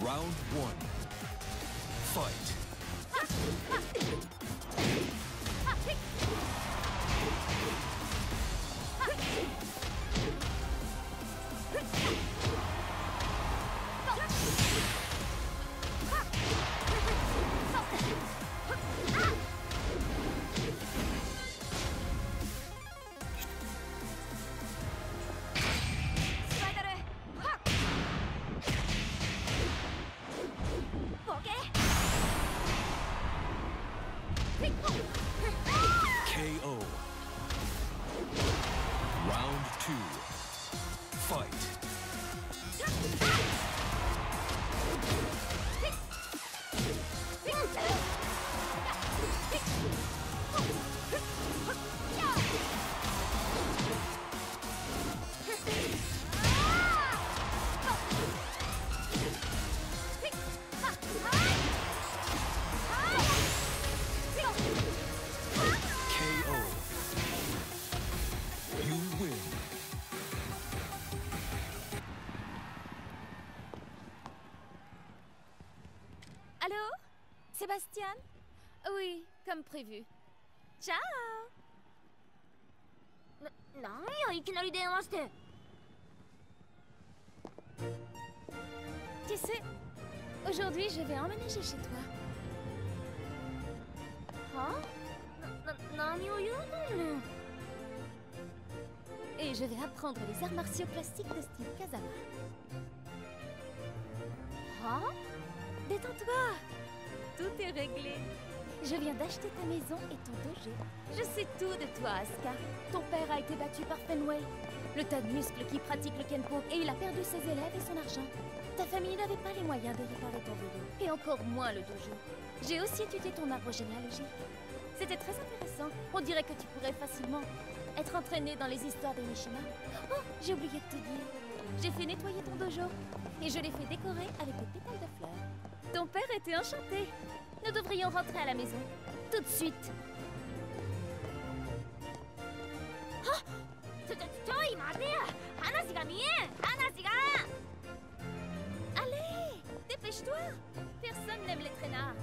Round one. Fight. Fight. Sébastien Oui, comme prévu. Ciao な、なんやいきなり電話して Tu sais, aujourd'hui je vais emménager chez toi. はな、な、何を言うとんねん Et je vais apprendre les arts martiaux classiques de style Kazama. Hein Détends-toi Tout est réglé. je viens d'acheter ta maison et ton dojo. Je sais tout de toi, Asuka. Ton père a été battu par Fenway, le tas de muscles qui pratique le Kenpo, et il a perdu ses élèves et son argent. Ta famille n'avait pas les moyens de réparer ton dojo, et encore moins le dojo. J'ai aussi étudié ton arbre généalogique. C'était très intéressant. On dirait que tu pourrais facilement être entraîné dans les histoires des Mishima. Oh, j'ai oublié de te dire. J'ai fait nettoyer ton dojo et je l'ai fait décorer avec des pétales de fleurs. Ton père était enchanté. Nous devrions rentrer à la maison. Tout de suite. Oh Allez Dépêche-toi Personne n'aime les traînards.